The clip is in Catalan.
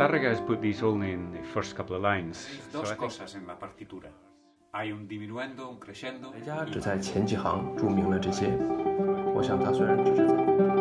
Tàrrega is put this all in the first couple of lines. Dos so coses think... en la partitura. 人家只在前几行注明了这些。我想他虽然只是在。